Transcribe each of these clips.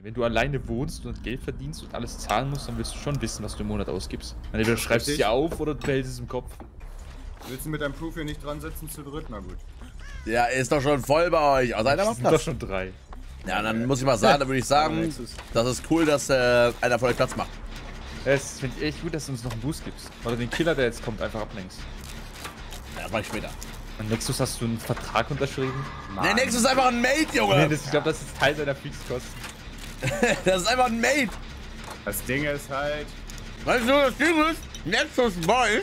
Wenn du alleine wohnst und Geld verdienst und alles zahlen musst, dann willst du schon wissen, was du im Monat ausgibst. Entweder du schreibst es dir auf oder du behältst es im Kopf. Willst du mit deinem Proof hier nicht dran sitzen zu dritt? Na gut. Ja, ist doch schon voll bei euch. Also einer Das macht sind doch Platz. schon drei. Ja, dann muss ich mal sagen, dann würde ich sagen, das ist cool, dass äh, einer von euch Platz macht. Es finde ich echt gut, dass du uns noch einen Boost gibst. Oder den Killer, der jetzt kommt, einfach ablenkst. Ja, das mach ich später. Und Nexus hast du einen Vertrag unterschrieben? Der Nexus ist einfach ein Mate, Nee, Junge. das, ich glaube, das ist Teil deiner Fixkosten. Das ist einfach ein Mate. Das Ding ist halt. Weißt du, das Ding ist, Nexus weiß,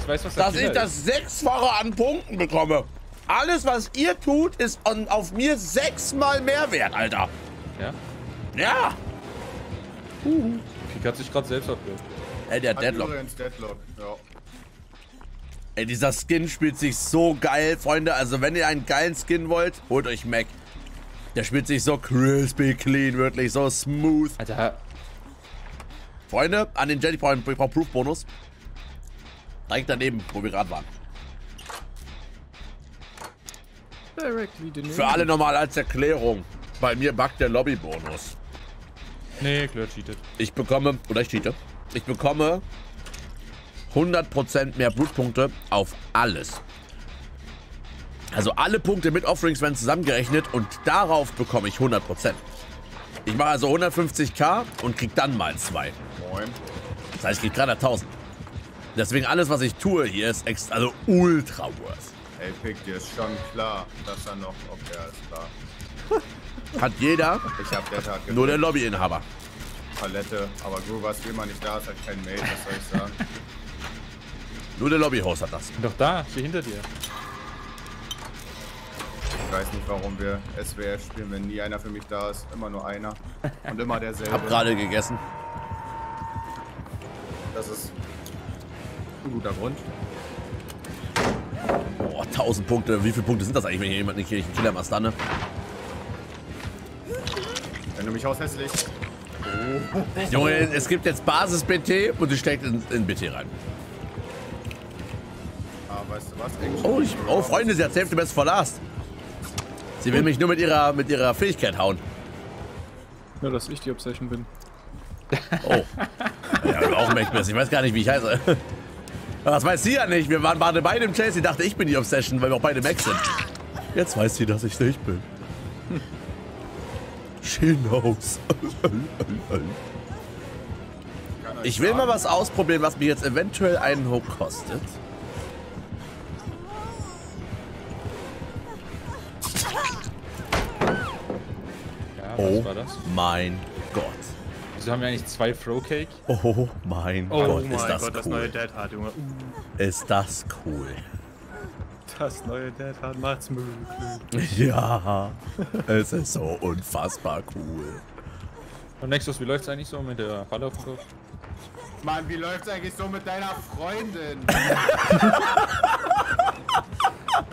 Ich weiß, was der dass ich Killer das Sechsfache an Punkten bekomme. Alles, was ihr tut, ist on, auf mir sechsmal mehr wert, Alter. ist. Ja? Ja. Pika hat sich gerade selbst abgehört. Ey, der Hat Deadlock. Deadlock. Ja. Ey, dieser Skin spielt sich so geil, Freunde. Also, wenn ihr einen geilen Skin wollt, holt euch Mac. Der spielt sich so crispy clean, wirklich so smooth. Alter, Freunde, an den Jelly Point ich brauche Proof Bonus. Direkt daneben, wo wir gerade waren. Für alle nochmal als Erklärung. Bei mir backt der Lobby-Bonus. nee, Claire cheatet. Ich bekomme, oder ich cheate, ich bekomme 100% mehr Blutpunkte auf alles. Also alle Punkte mit Offerings werden zusammengerechnet und darauf bekomme ich 100%. Ich mache also 150k und krieg dann mal zwei. Moin. Das heißt, ich krieg gerade 1000. Deswegen alles, was ich tue hier, ist extra, also ultra worth. Ey, Pick, dir ist schon klar, dass er noch. Okay, alles klar. Hat jeder, Ich hab der Tag nur der Lobbyinhaber. Palette, aber Groovers, wie man nicht da ist, hat kein Mate, was soll ich sagen? Nur der Lobbyhost hat das. Bin doch da, stehe hinter dir. Ich weiß nicht, warum wir SWF spielen, wenn nie einer für mich da ist. Immer nur einer. Und immer derselbe. Hab gerade gegessen. Das ist ein guter Grund. Boah, 1000 Punkte. Wie viele Punkte sind das eigentlich, wenn hier jemand nicht einen Killer macht, ne? Wenn du mich aushässlich. Junge, es gibt jetzt Basis-BT und sie steckt in, in BT rein. Ah, weißt du was? Oh, ich, oh, Freunde, sie hat Safety Best verlast. Sie will mich nur mit ihrer, mit ihrer Fähigkeit hauen. Ja, dass ich die Obsession bin. Oh. Ja, auch Mac Best. Ich weiß gar nicht, wie ich heiße. Das weiß sie ja nicht. Wir waren beide beide im Chase. Sie dachte, ich bin die Obsession, weil wir auch beide Mac sind. Jetzt weiß sie, dass ich nicht bin. She knows. Kann euch Ich will mal was ausprobieren, was mir jetzt eventuell einen Hook kostet. Oh was war das? mein Gott. Wieso haben wir eigentlich zwei Throwcake? Oh mein Oh Gott, mein ist das Gott, das neue cool. Dead Hard, Junge. Uh, Ist das cool. das neue Dead Hard macht's möglich. Ja, es ist so unfassbar cool. Und Nexus, wie läuft's eigentlich so mit der Falle auf dem Kopf? Mann, wie läuft's eigentlich so mit deiner Freundin?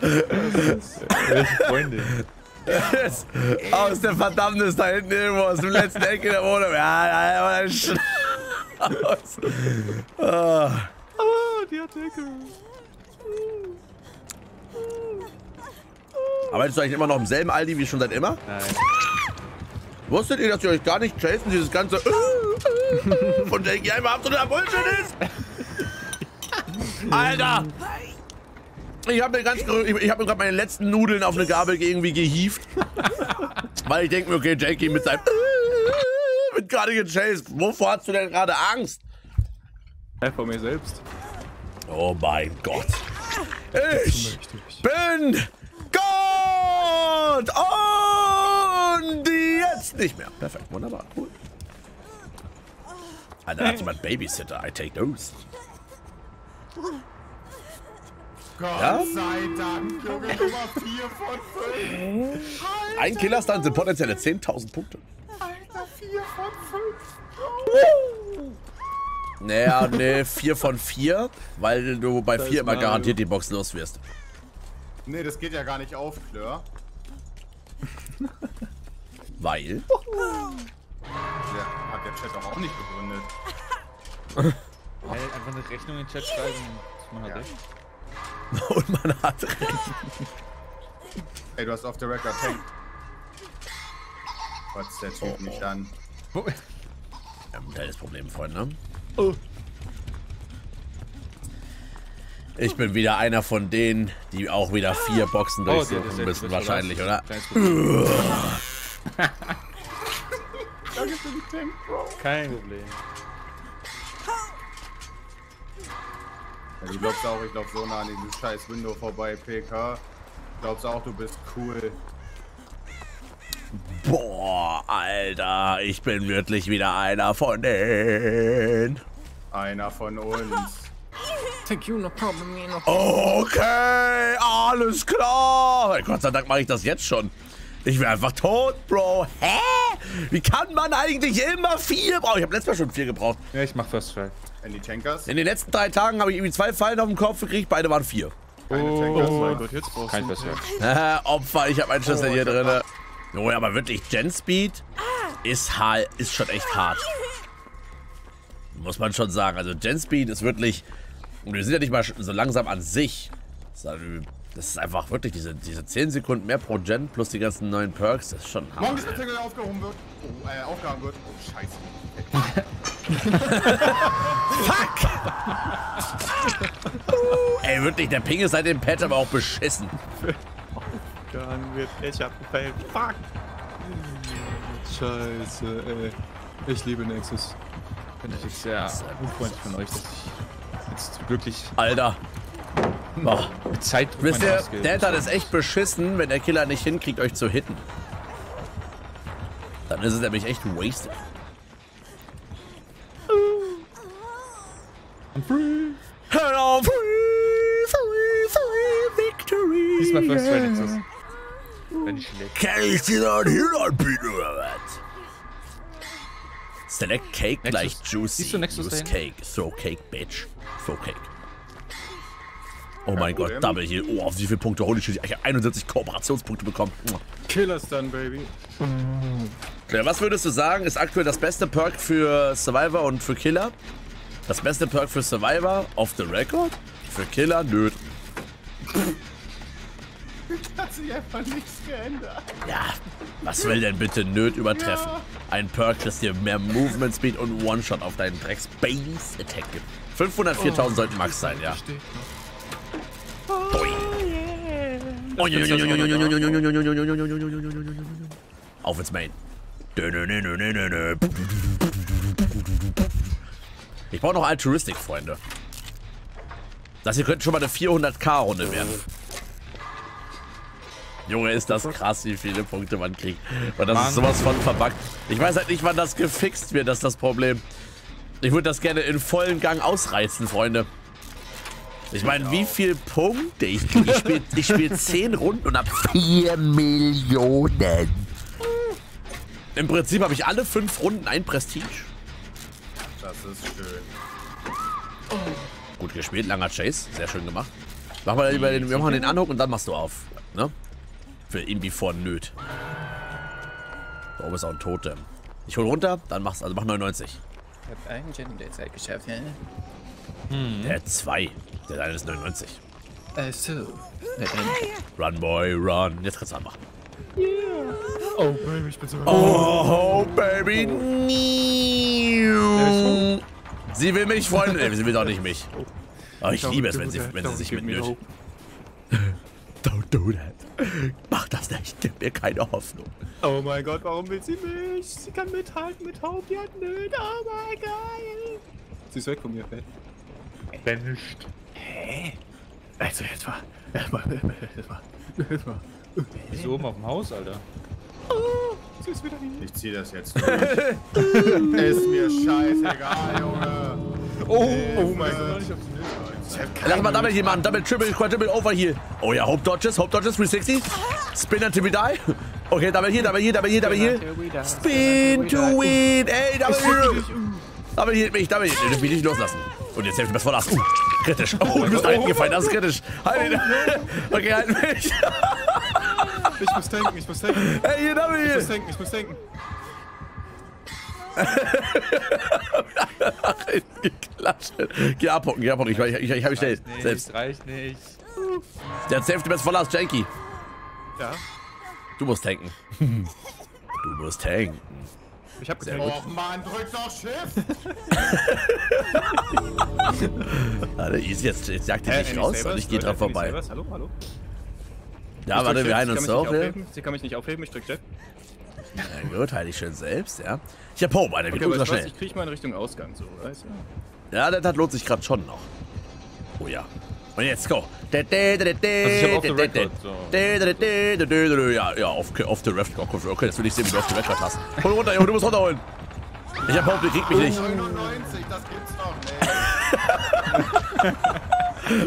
Welche Freundin? Aus der Verdammnis da hinten irgendwo, aus dem letzten Ecke der Wohnung. Ja, ja, ja, ein Schnauz. Ah. Ah, die Attacke. Arbeitest du eigentlich immer noch im selben Aldi wie schon seit immer? Nein. Wusstet ihr, dass ihr euch gar nicht chasen, dieses ganze von Jakey einfach absoluter Bullshit ist? Alter! Ich habe mir ganz, ich, ich habe mir gerade meine letzten Nudeln auf eine Gabel irgendwie gehievt. Weil ich denke mir, okay, Jakey mit seinem wird gerade gechased. Wovor hast du denn gerade Angst? Hey, vor mir selbst. Oh mein Gott. Ich bin Gott! Und jetzt nicht mehr. Perfekt, wunderbar, cool. Alter, da hat jemand Babysitter. I take those. Gott Ja? sei Dank, Junge, Nummer 4 von 5. Ein Killerstand sind potenzielle 10.000 Punkte. Alter, 4 von 5. Naja, ne, 4 von 4, weil du bei Da 4 ist immer Mario. garantiert die Box los wirst. Nee, das geht ja gar nicht auf, Fleur. Weil? Ja, hat der Chat doch auch nicht begründet. Hey, einfach eine Rechnung in den Chat schreiben und man hat Ja. recht. Und man hat recht. Ey, du hast auf der Record Tank. Kotzt der Typ nicht an. Wir haben ein kleines Problem, Freunde. Oh. Ich bin wieder einer von denen, die auch wieder vier Boxen Oh, durchsuchen der- müssen, wahrscheinlich, oder? Danke für die Tank, Bro. Kein Problem. Ja, du glaubst auch, ich lauf so nah an diesem scheiß Window vorbei, PK. Glaubst auch, du bist cool. Boah, Alter, ich bin wirklich wieder einer von denen. Einer von uns. Thank you, no problem, me, no Okay, alles klar. Gott sei Dank mache ich das jetzt schon. Ich wäre einfach tot, Bro. Hä? Wie kann man eigentlich immer vier brauchen? Ich habe letztes Mal schon vier gebraucht. Ja, ich mach First Try. In die Tankers? In den letzten drei Tagen habe ich irgendwie zwei Fallen auf dem Kopf gekriegt, beide waren vier. Keine Tankers. Oh mein? Gott, jetzt brauchst Kein du. Äh, Opfer, ich habe einen Schlüssel Oh, hier drin. Oh ja, aber wirklich, Gen Speed ist, ist schon echt hart. Muss man schon sagen. Also Gen Speed ist wirklich. Und wir sind ja nicht mal so langsam an sich. Das ist einfach wirklich diese, diese 10 Sekunden mehr pro Gen plus die ganzen neuen Perks. Das ist schon Morgen hart. die Spitzhacke aufgehoben wird. Oh, äh, aufgehangen wird. Oh, scheiße. Ey, wirklich, der Ping ist seit dem Patch aber auch beschissen. Dann wird ich abgefällt. Fuck! Scheiße, ey. Ich liebe Nexus. Finde ich jetzt sehr unfreundlich von euch, dass ich jetzt wirklich Alter. Boah. mit Zeit Wisst ihr, Delta ist echt beschissen, wenn der Killer nicht hinkriegt, euch zu hitten. Dann ist es nämlich echt wasted. Hello, free, free, free, victory. Diesmal First Try Nexus. Wenn ich schlägt. Kann ich dir noch hier anbieten oder was? Select Cake Nexus. gleich Juicy. Siehst du Nexus Use? Cake. Throw Cake, bitch. Throw Cake. Oh mein. Gott, Double hier. Oh, auf wie viele Punkte? Holy shit, ich habe 71 Kooperationspunkte bekommen. Killers dann, Baby. Ja, was würdest du sagen, ist aktuell das beste Perk für Survivor und für Killer? Das beste Perk für Survivor off the record? Für Killer? Nö. Hat sich einfach nichts geändert. Ja, was will denn bitte Nöt übertreffen? Ein Perk, das dir mehr Movement Speed und One-Shot auf deinen Drecks Base Attack gibt. 504.000 sollten Max sein, ja. Steht Auf ins Main. Ich brauche noch Altruistic, Freunde. Das hier könnte schon mal eine 400k-Runde werden. Junge, ist das krass, wie viele Punkte man kriegt. Und das ist sowas von verbuggt. Ich weiß halt nicht, wann das gefixt wird, das ist das Problem. Ich würde das gerne in vollen Gang ausreißen, Freunde. Ich meine, wie viel Punkte? Ich, ich spiele ich spiel 10 Runden und hab 4 Millionen. Im Prinzip habe ich alle 5 Runden ein Prestige. Das ist schön. Gut gespielt, langer Chase. Sehr schön gemacht. Mach mal lieber den, wir machen den Anhook und dann machst du auf. Ne? Für irgendwie vor Nöt. Da oben ist auch ein Totem. Ich hol runter, dann machst also mach 99. Ich hab einen Gen derzeit geschafft, ja? Der hat zwei. Der eine ist 99. Äh, so. Run, boy, run. Jetzt kannst du anmachen. Oh, Baby, ich bin so. Oh, Baby. Sie will mich, Freunde. Nee, sie will doch nicht mich. Oh, ich liebe es, wenn sie, wenn sie sich mit Nöt. Don't do that. Mach das nicht. Gib mir keine Hoffnung. Oh mein Gott, warum will sie mich? Sie kann mithalten mit Hope, die hat Nöte. Oh mein Gott. Sie ist weg von mir, Fett. Banished. Also jetzt mal. Jetzt mal. Jetzt mal. Jetzt mal. Wieso oben auf dem Haus, Alter? Sie ist wieder hier. Ich zieh das jetzt durch. ist mir scheißegal, Junge. Oh, Oh mein Gott. Lass mal Double hier machen. Double, Triple, Quadruple, Over hier. Oh ja, Hope Dodges, Hope Dodges, 360. Spin until we die. Okay, Double hier, Double hier, Double hier, Double hier. Spin to win. Ey, Double hier. Double hier mich, Double hier. Nee, das will ich nicht loslassen. Und jetzt hilft mir das voll aus. Uh, kritisch. Oh, du bist da hinten gefallen, das ist kritisch. Halt ihn. Okay, halt mich. Ich muss tanken, ich muss tanken. Ey, hier, Double Ich muss hier. tanken, ich muss tanken. Geklatscht. Geh abhocken, geh abhocken. Ich, ich, ich, ich hab mich schnell. Nee, Selbst. das reicht nicht. Der hat Safety Best voll aus, Janky. Ja. Du musst tanken. Du musst tanken. Ich hab getankt. Och man, drück doch Shift! Warte, easy, jetzt, jetzt jagt die Äh, nicht raus und ich gehe Leute, dran vorbei. Hallo, hallo. Ja, Ich warte, wir heilen uns aufheben. Sie kann mich nicht aufheben, ich drück Jet. Na gut, heil dich schön selbst, ja. Ich hab Hope, Alter, geht Okay, ultra ich schnell. ich krieg mal in Richtung Ausgang so, weißt du? Ja, das, das lohnt sich gerade schon noch. Oh ja. Und jetzt go. Also ich hab record, so. Ja, ja, auf, auf the record. Okay, jetzt will ich sehen, wie du auf the record hast. Hol runter, Junge, du musst runterholen. Ich hab Hope, ihr kriegt mich nicht. 99, das gibt's doch nicht.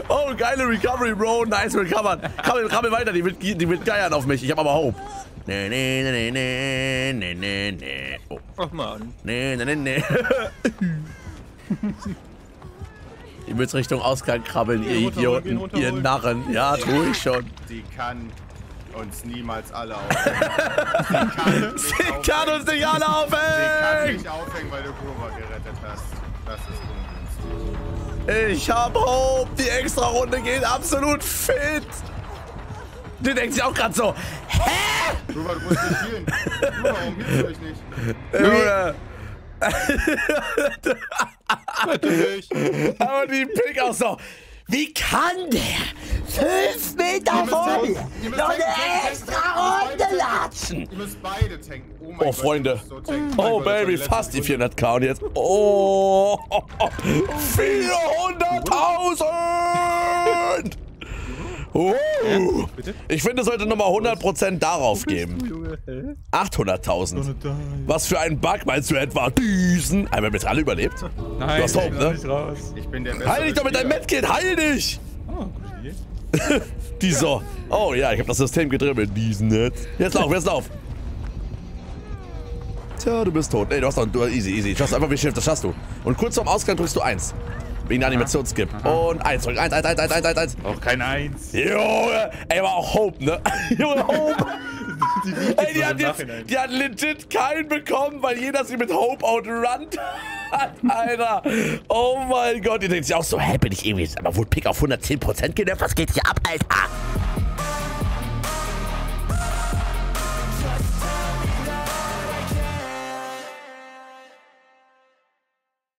Oh, geile Recovery, Bro. Nice recovered. Krabbel, krabbel weiter, die wird, die wird geiern auf mich. Ich hab aber Hope. Nee, nee, nee, nee, nee, nee, nee. Oh, Ach man. nee, nee, nee, nee. Ihr müsst Richtung Ausgang krabbeln, ihr Idioten, ihr runterholen. Narren. Ja, tu ich schon. Sie kann uns niemals alle aufhängen. Sie Sie kann, kann uns nicht alle Sie kann aufhängen! nicht aufhängen, weil du Grover gerettet hast. Das ist ungünstig. Ich hab Hope, die extra Runde geht absolut fit! Die denkt sich auch gerade so, Grover, du musst nicht. Grover, warum healst du mich nicht? Junge. Natürlich. Aber die Pick auch so, wie kann der fünf Meter vor mir noch eine extra Runde latschen? Ihr müsst beide tanken. Oh, mein Oh, Gott, Freunde. so tanken. Oh, war Baby, fast die Sekunde. 400k und jetzt. Oh, 400.000! Oh. Ich finde, es sollte nochmal 100% darauf geben. Junge, hä? 800.000. Was für ein Bug meinst du etwa? Diesen. Haben wir jetzt alle überlebt? Nein, Du hast Hope, ich bin ne? nicht raus. Ich bin der beste. Heil dich doch mit deinem Medkit, heil dich! Die so. Oh ja, ich habe das System gedribbelt. Diesen jetzt. Jetzt lauf, jetzt lauf. Tja, du bist tot. Ey, du hast doch du, easy, easy. Du hast einfach wie Shift, das schaffst du. Und kurz vorm Ausgang drückst du 1. Wegen der Animationsskip. Und 1 zurück. 1, 1, 1, 1, 1, 1, 1. Auch kein Eins. Junge, ey, aber auch Hope, ne? Junge, Hope. Ey, die hat jetzt, die hat legit keinen bekommen, weil jeder sie mit Hope outrunnt hat, Alter. Oh mein Gott, die denkt sich auch so, hä, bin ich irgendwie, aber wohl Pick auf 110% genervt? Was geht hier ab, Alter?